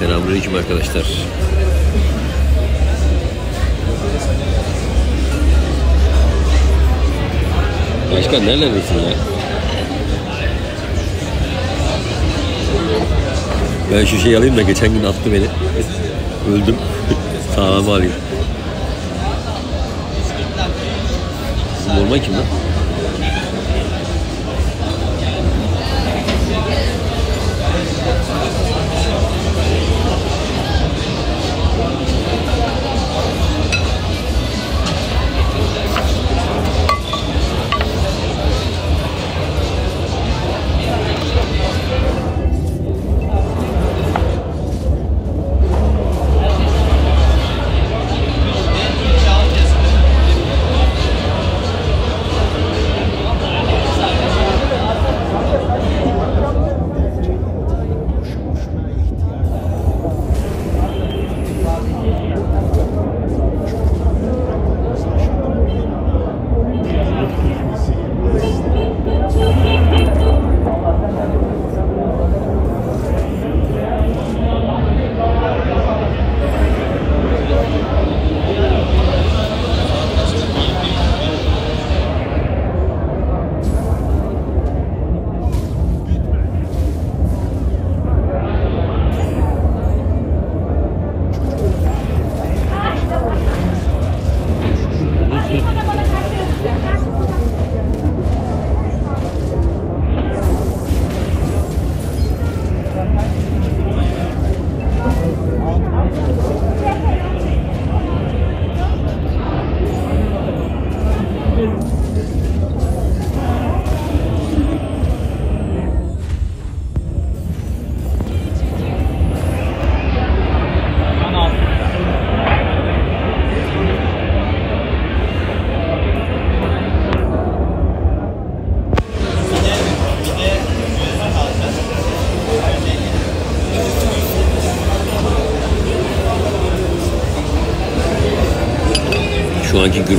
Selamünaleyküm arkadaşlar. Başkan nerelerdesin ya? Ben şu şeyi alayım da geçen gün attı beni. Öldüm. Sağlam alayım. Bizim normal kim lan?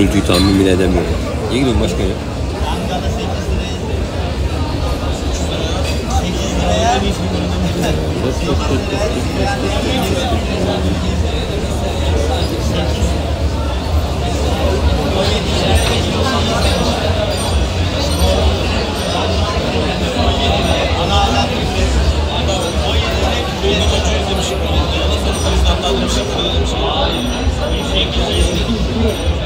Gürültüyü tahmin bile edemiyorum. İyi gidiyorum başkan ya. Telefon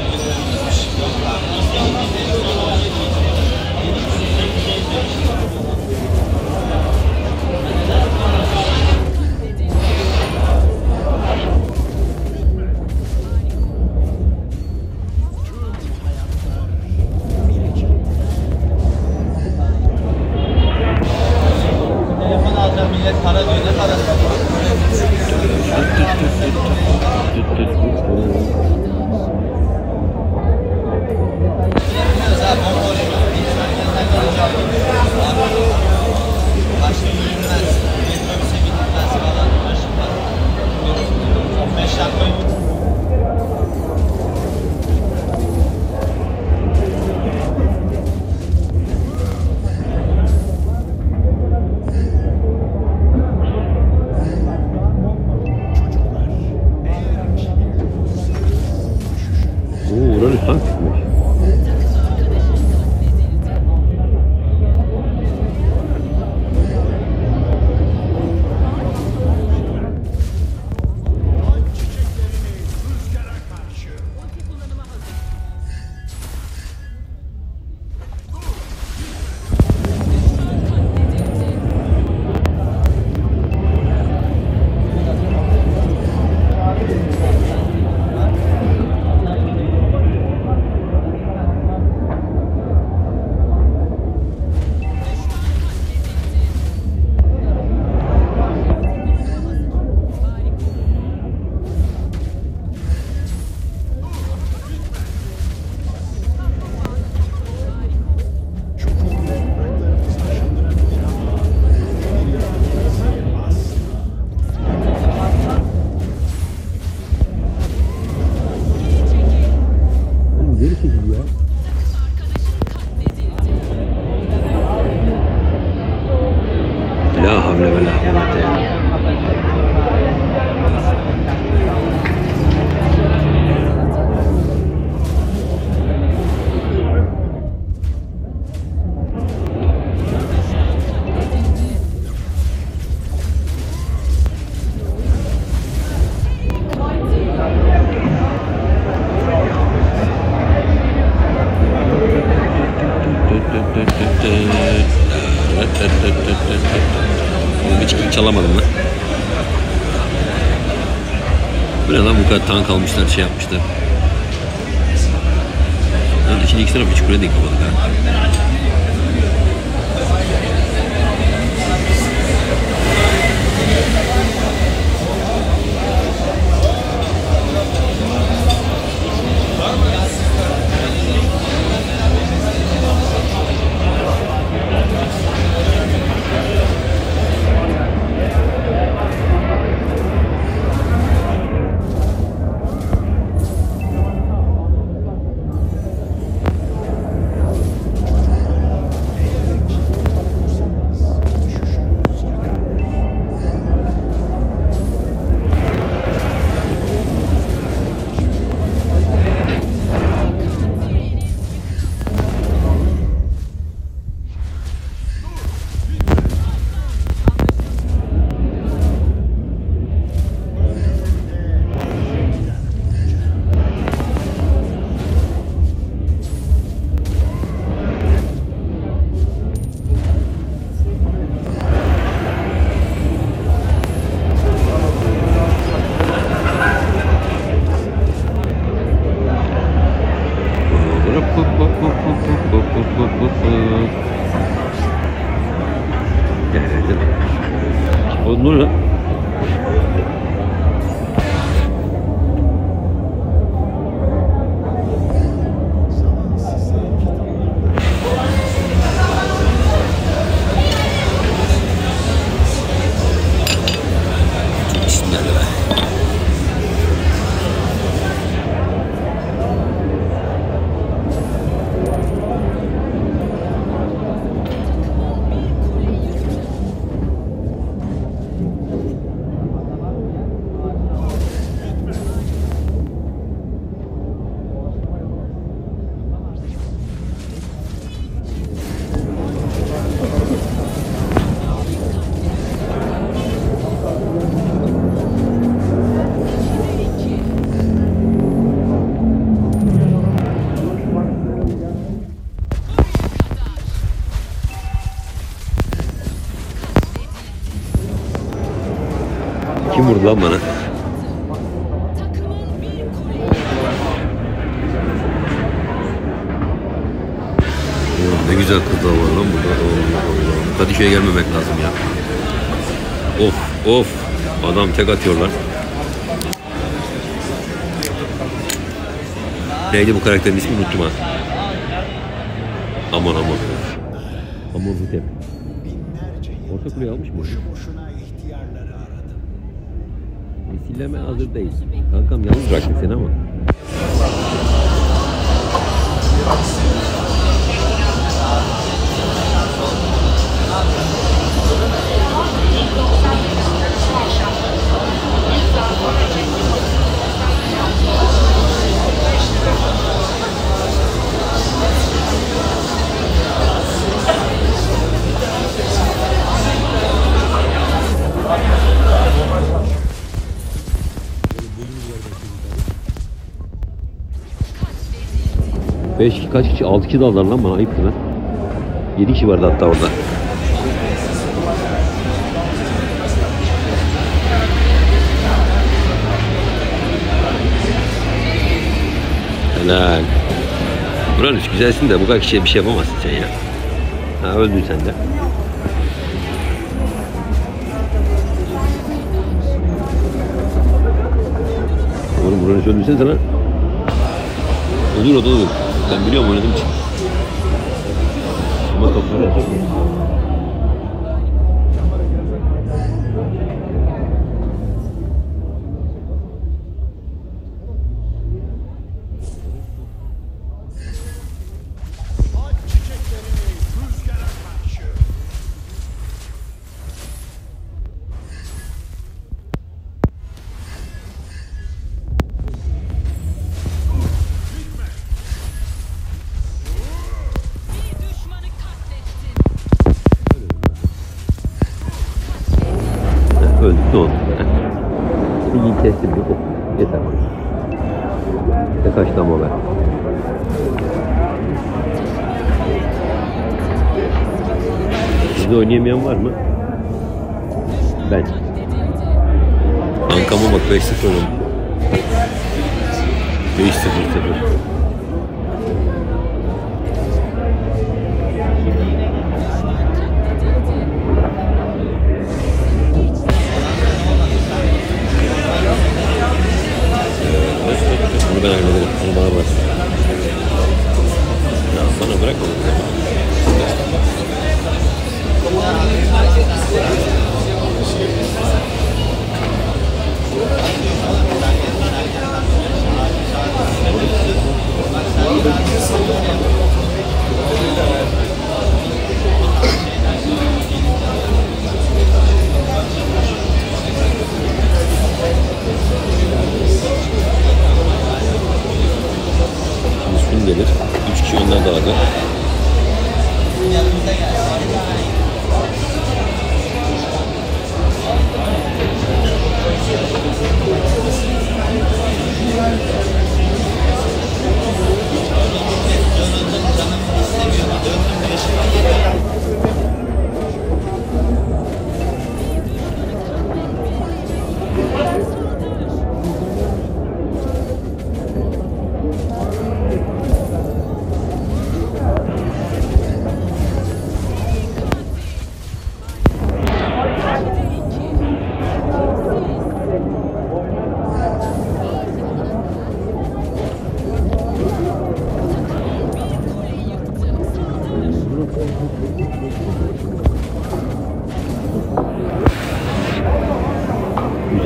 Bu ne lan bu kadar tank almışlar şey yapmışlar. Lan içinde iki taraf üç kule denk kapadık ha. Kim vurdu lan bana? Ne güzel kızlar var lan burada. Kadişe'ye gelmemek lazım ya. Of of. Adam tek atıyorlar. Neydi bu karakterin ismi unuttum ha. Aman aman. Aman Hutep. Orta kuleyi almış mı? Misilleme hazır değil. Kankam yalnız bıraktı seni ama. Beş kişi kaç kişi? Altı kişi daldılar lan bana ayıptı lan. Yedi kişi vardı hatta orada. Helal. Buranın güzelsin de bu kadar kişiye bir şey yapamazsın sen ya. Ha öldün sen de. Oğlum buranın üç öldürsen sana. Olur o da. Ben biliyorum oynadığım için. Ama topları yapacak Heh, Öldük ne oldu? Heh. Bilgiyi kestim bir oh, Yeter bana. Ne kaçtı ama be. Bizde oynayamayan var mı? Ben. Ankama bak 5-0 oldu. 5-0 0.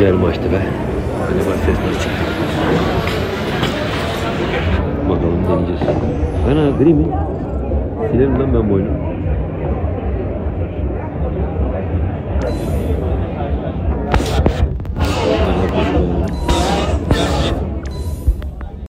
Güzel maçtı be. Acaba ses nasıl çıktı? Bakalım deneyeceğiz. Ana gri mi? Silerim lan ben bu.